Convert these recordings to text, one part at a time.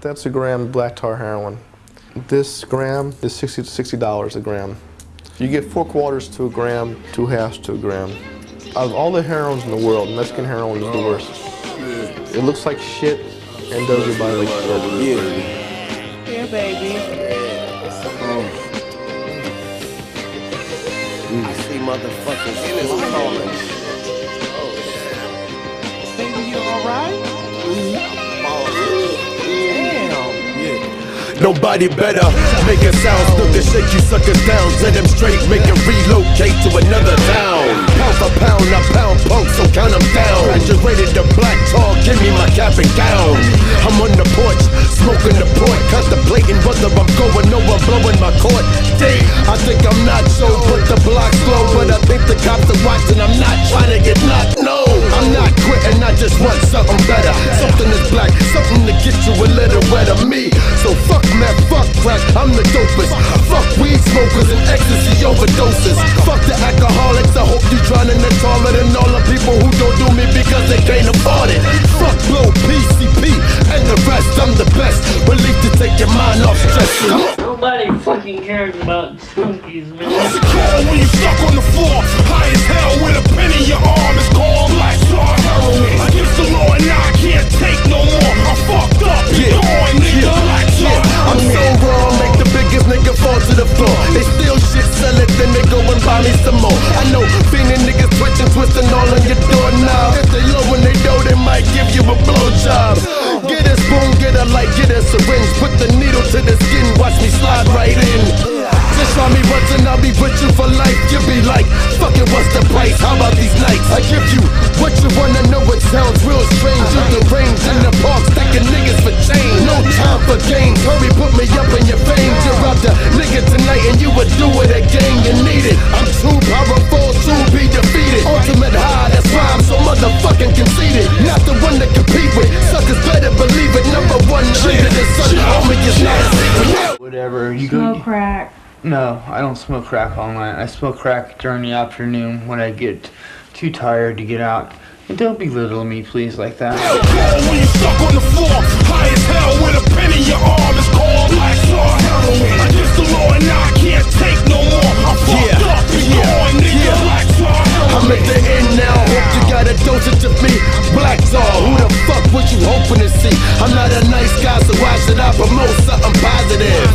That's a gram black tar heroin. This gram is 60 to 60 dollars a gram. You get four quarters to a gram, two halves to a gram. Out of all the heroins in the world, Mexican heroin is the worst. It looks like shit and does your body like shit. Here, baby. I see motherfuckers in his calling. Nobody better make a sound, still to shake you suckers down. Set them straight, make them relocate to another town. Pound for pound, I pound punk, so count them down. Graduated to black tar, give me my cap and gown. I'm on the porch, smoking the port, contemplating whether I'm going I'm blowing my court. I think I'm not so, put the block slow, but I think the cops are watching. I'm not trying to get knocked, no. I'm not quitting, I just want something better. Something that's black, something to get you a little wetter. Me, I'm the dopest. Fuck weed smokers and ecstasy overdoses. Fuck the alcoholics, I hope you drowning the toilet and all the people who don't do me because they can't afford it. Fuck blow, PCP, and the rest, I'm the best. Believe to take your mind off stress. Nobody fucking cares about junkies, man. What's It's cold when you stuck on the floor, high as hell about these nights? I give you what you wanna know, it sounds real strange. You the range in the park, sticking niggas for change. No time for games, hurry, put me up in your veins. You robbed a nigga tonight and you would do it again. You need it. I'm too powerful to be defeated. Ultimate high, that's why I'm so motherfucking conceited. Not the one to compete with. Suckers better believe it. Number one under the sun. Homie is not a secret. whatever. You Smoke go. crack. No, I don't smoke crack all night. I smoke crack during the afternoon when I get too tired to get out. And don't belittle me, please, like that. When you stuck on the floor, high as hell with a pen in your arm. It's called black tar heroin. Against the law, and I can't take no more. I'm fucked up and going, nigga. Black tar heroin. I'm at the end now. Hope you got a dosage of me. Black tar, who the fuck was you hoping to see? I'm not a nice guy, so why should I promote something positive?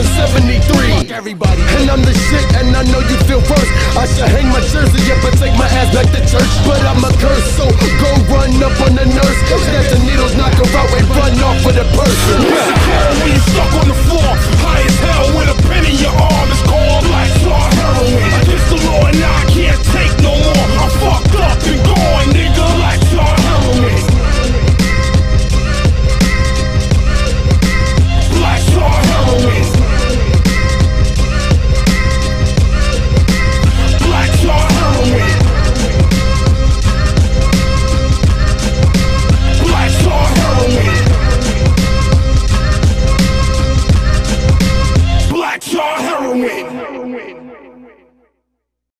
In '73. Everybody, and I'm the shit, and I know you feel worse.